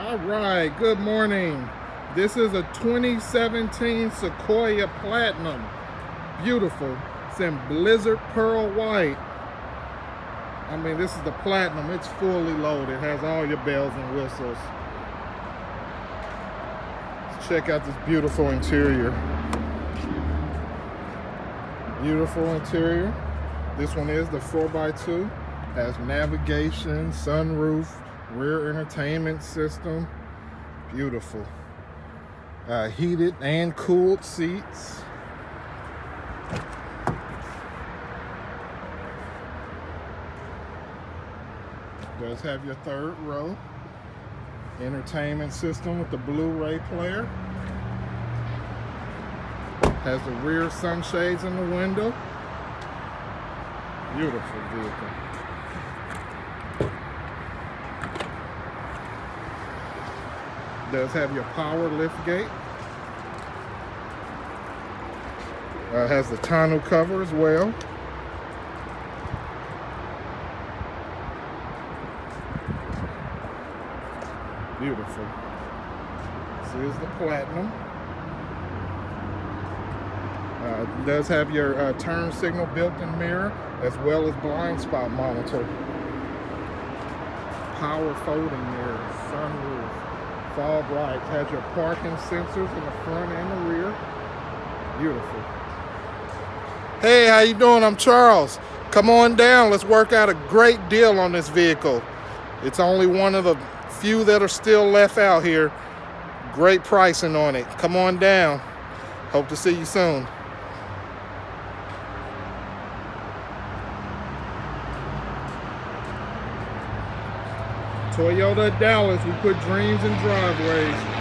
All right, good morning. This is a 2017 Sequoia Platinum. Beautiful. It's in Blizzard Pearl White. I mean, this is the Platinum. It's fully loaded. It has all your bells and whistles. Let's check out this beautiful interior. Beautiful interior. This one is the 4x2. Has navigation, sunroof, rear entertainment system. Beautiful. Uh, heated and cooled seats. Does have your third row. Entertainment system with the Blu-ray player. Has the rear sunshades in the window. Beautiful vehicle. Does have your power lift gate. Uh, has the tonneau cover as well. Beautiful. This is the Platinum. Uh, does have your uh, turn signal built-in mirror as well as blind spot monitor. Power folding mirror, sunroof fog lights. Has your parking sensors in the front and the rear. Beautiful. Hey, how you doing? I'm Charles. Come on down. Let's work out a great deal on this vehicle. It's only one of the few that are still left out here. Great pricing on it. Come on down. Hope to see you soon. Toyota Dallas, we put dreams in driveways.